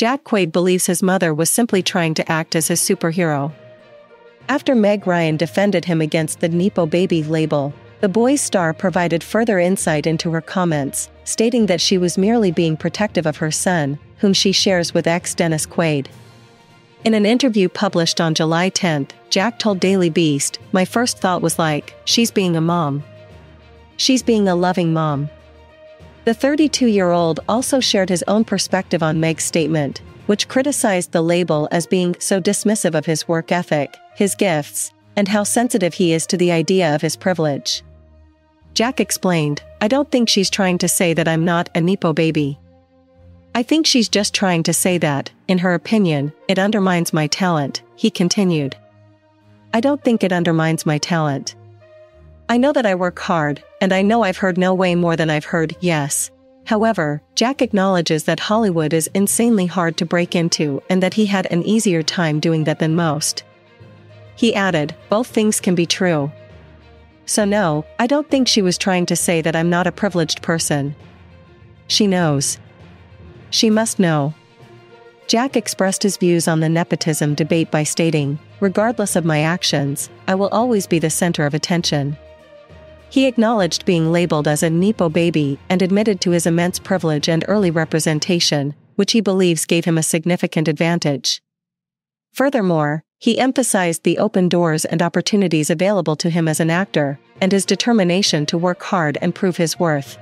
Jack Quaid believes his mother was simply trying to act as his superhero. After Meg Ryan defended him against the Nepo Baby label, the Boys star provided further insight into her comments, stating that she was merely being protective of her son, whom she shares with ex Dennis Quaid. In an interview published on July 10, Jack told Daily Beast, My first thought was like, she's being a mom. She's being a loving mom. The 32 year old also shared his own perspective on Meg's statement, which criticized the label as being so dismissive of his work ethic, his gifts, and how sensitive he is to the idea of his privilege. Jack explained, I don't think she's trying to say that I'm not a Nepo baby. I think she's just trying to say that, in her opinion, it undermines my talent, he continued. I don't think it undermines my talent. I know that I work hard, and I know I've heard no way more than I've heard yes. However, Jack acknowledges that Hollywood is insanely hard to break into and that he had an easier time doing that than most. He added, both things can be true. So, no, I don't think she was trying to say that I'm not a privileged person. She knows. She must know. Jack expressed his views on the nepotism debate by stating, Regardless of my actions, I will always be the center of attention. He acknowledged being labeled as a Nepo baby and admitted to his immense privilege and early representation, which he believes gave him a significant advantage. Furthermore, he emphasized the open doors and opportunities available to him as an actor, and his determination to work hard and prove his worth.